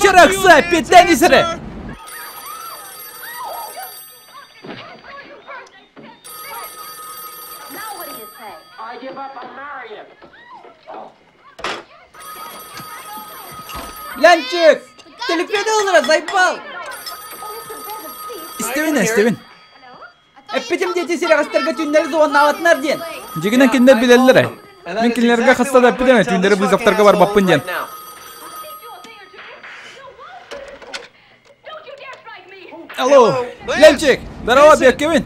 Чыракса, петтен исірі! Now Телепеде олыра, зайпал! Истебин, истебин. Эппетим дети сирагастарга түндер зуан аватнар ден. Жегінен кендер білелдер. Мен кендерге хастада эппетеме түндері вызовтарға бар баппын ден. Алло, Лянчик! Здорово, бек, Кевин!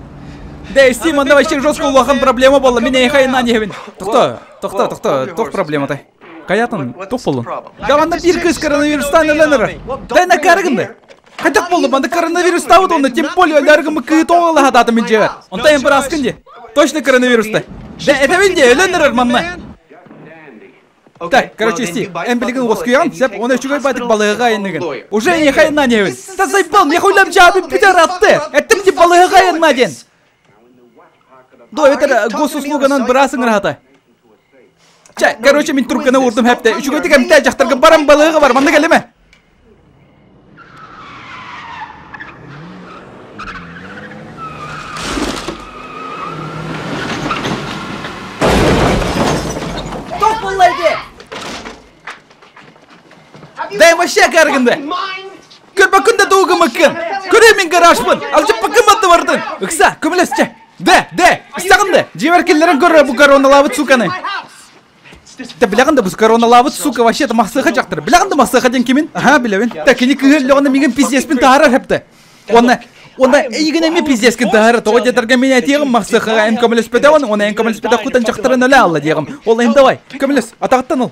Да, Стим, анда вообще жестко улахан проблема болла. Мен ехай на нехбин. Тоқта, тоқта, тоқта, тоқ проблема тай. Каятын, тоқ болын. Да, анда бір кыз коронавирустан ölenir. Да, на каргынды. Қайтақ болды, манда коронавирус табыт онда, тем более өләргімі күйі тоңылы хататы мен жевер. Онда ең бір аскынде. Точно коронавируста. Да, это мен де ölenir манна. Так, короче, Стив, эм білігін осы күйген, сеп, оны үшігой байтық балығыға енігін. Уже не хайна не вин. Да заебал, мне хуйлам жабы пидор атты. Это мне балығыға енна ден. До, это госуслуганан бірасың рахата. Ча, короче, мен трубканы урдым хәпті. Үшігой тегем тәл жақтарға барам балығы бар, манда келеме? Тоқ боллайды! Дай вообще каргынды! Көрпа күнді туғы мүкін! Көре мен гаражбын! Алжып пакым аты бардың! Үкса, көмілесче! Де, де! Истағынды! Жеверкелерін көрі бұл короналавыт суканы! Да білағында бұл короналавыт сука вообще-то мақсыға жақтыр. Білағында мақсыға ден кемін? Ага, біләуін. Так, кені күгірлі оны меген пиздеспін тағарар хепті. Оны, оны егіне ме пиздескен тағары тоғы детерге мен әтегім мақсыға әм көмілеспеде оны, оны құтан жақтырын өлі алла дегім. Ол әм давай, көмілес, атағыттан ол.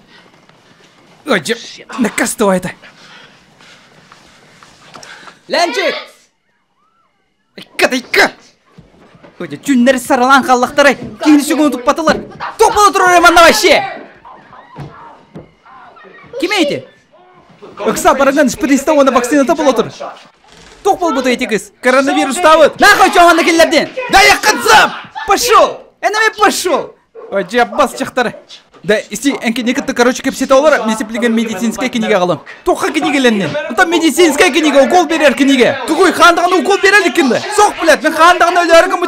Ой, жеп, накас это. Ләнчик! Икка, икка! Ой, саралан тұрар еманна әйті? Өкса барыңған шприста оны вакцината бола тұр. Тоқ бол бұты әйті кіз. Коронавирус табыт. Нахуй жоғанды келлерден. Да яқынсам! Пошел! Әнаме пошел! Ой, жаббас чақтары. Да, исти, әнке некітті, короче, кепсета олар, месеплеген медицинская книга. Тоққа книгеленнен. Там медицинская книга, укол берер книга. Тугой хандығына укол берелік кінді. Соқ, блядь, мен хандығына өлергі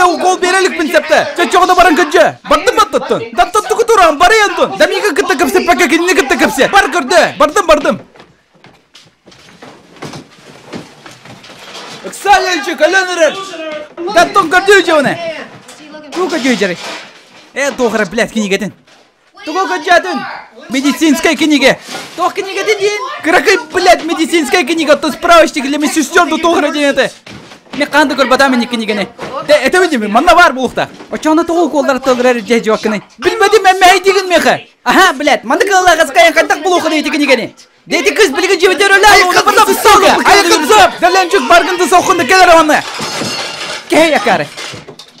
мұчықталдырға укол берелік пін сәпті. Че жоғына барың күнже. Бардым баттыттын. Даттан тұғы тұрам, бары ентін. Да миға кітті кіпсе, пәке кеніне кітті кіпсе. Бар көрді. Бардым, бардым. Ксаленчик, аленерер. Даттон көрді жауны. Туға жөйжері. Э, тоғыра, блядь, книгаден. Туго гаджатын! Медицинская книга! Тох книга дедин! Кракай, блядь, медицинская книга! То справочник для медсестер до того это! Мен қанды көр батамын книганы. Да, это видим, манна бар бұлықта. Очаны тоғыл қолдар тылдырар жай жуақыны. Білмедім мен мәй деген меха. Аха, блядь, манды калла қасқайын қантақ бұлықы дейді книганы. Дети кыз білген жебетер өлі алу, оны бірді сука! Айқынсып! Дәлемчік барғынды соқынды келер аманны! Кей якары!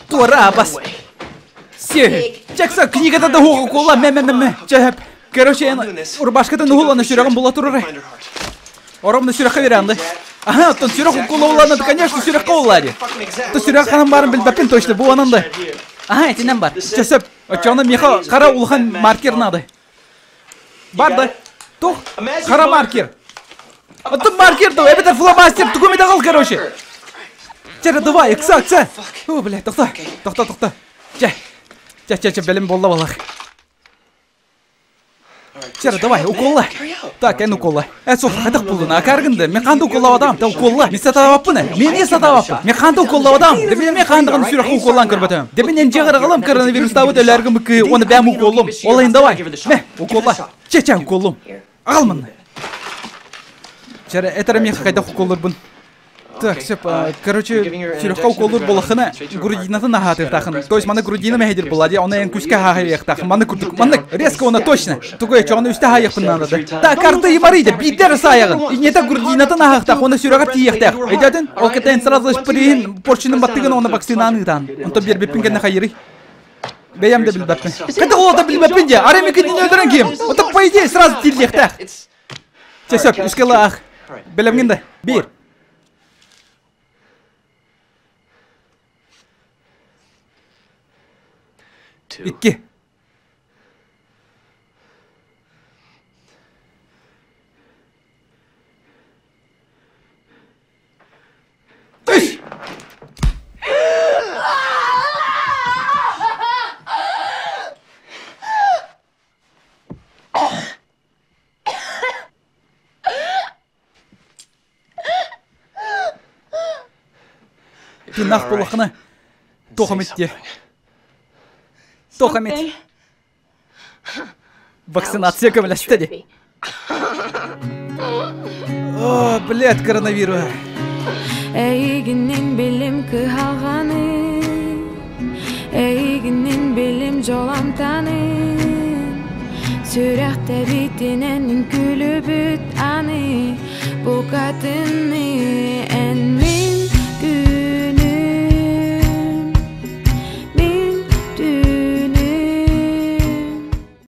Тура бас! Все. Чакса книгада да хуга кола ме ме ме ме. Чап. Короче, я рубашката ну хула на сюраган була турары. Оромны Ага, тон сюраху кола уланы, да конечно сюраха улади. То сюраханын барын билбеппин точно, бу. Ага, этинен бар. Часып, очаны меха кара улхан маркер нады. Барды. Тух, кара маркер. Это маркер, то это фломастер, тугуми дагал, короче. Чара, давай, кса, кса. О, блядь, тоқта, тоқта, тоқта. Жа, жа, жа, жа, білім болла балақ. Чара, давай, уколла. Так, ен уколла. Ә, сол, қайтақ болдың, а. Мен қанды уколлап адам? Да, уколла. Мен сатаваппын, ә? Мен не сатаваппын? Мен қанды уколлап адам? Да, мен мен қандығын сүйраққа уколлан көрбетем. Да, мен қалым, коронавирус табыт өләргім бүкі, оны бәм уколлым. Олайын давай. Ме, уколла. Че, че, уколлым. Алмын. Чара, этара мен қайдақ уколларбын. Так, сеп, короче, сюрехка уколур болохына грудинаты нахаты тахын. То есть мана грудина мехедир булади, она ен күшке хахаях тахын. Мана курдук, мана резко она точно. Тугой чоны үсте хаяк пыннады. Та карта ебариды, бидер саягын. И не та грудинаты нахах тах, она сюрага тиях тах. Эдяден, ол кетен сразу шприн, порчинын баттыгын оны вакцинаны тан. Он то бербеппин ген хайыры. Бәям да билбеппин. Кайда ол да билбеппин де, аремеки дин өдірін кем. Это по идее сразу тилдех тах. Чесөп, искалах. Белемгенде. Бир. Икки. Үш. Пинах булахны. Тохым Say ит. Вакцинация көмеләстеди. О, блядь, коронавирус. Эйгинин билим кыхалганы Эйгинин билим жолантаны Сүрәхтә битенен күлүбүт аны Бу катыны